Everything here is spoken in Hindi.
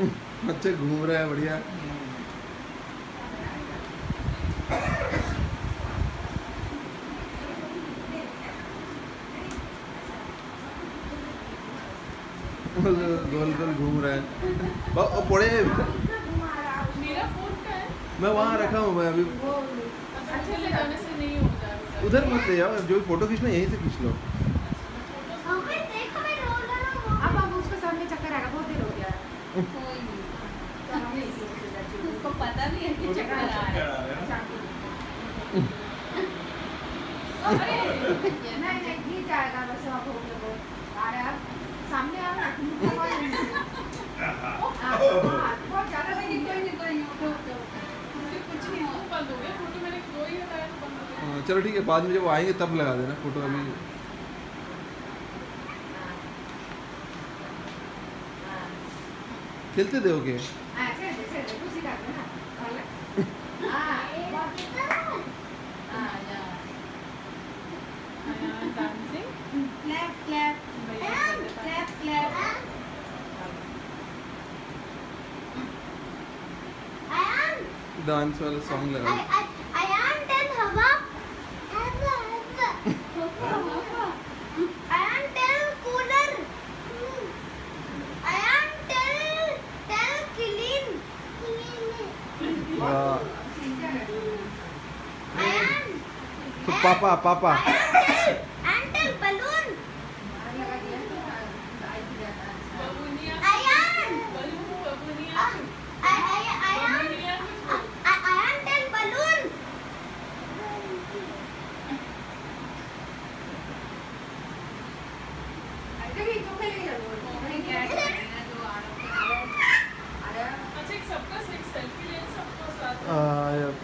अच्छे घूम रहा है बढ़िया। गोल गोल घूम रहे है। ओ, पड़े। मेरा फ़ोन है। मैं वहाँ रखा हूँ मैं अभी। अच्छा उधर मत ले जाओ जो फ़ोटो खींचना यहीं से खींच लो। चलो ठीक है बाद में जब आएँगे तब लगा देना फ़ोटो अभी। खेलते दे ओके हाँ चल दे चल दे तू सिखा दे ना वाला हाँ हाँ या आया dancing clap clap clap clap dance वाला सॉन्ग लगा आई एम टेन हवा I am ten cooler I am ten ten clean I हाँ, तो पापा पापा अच्छा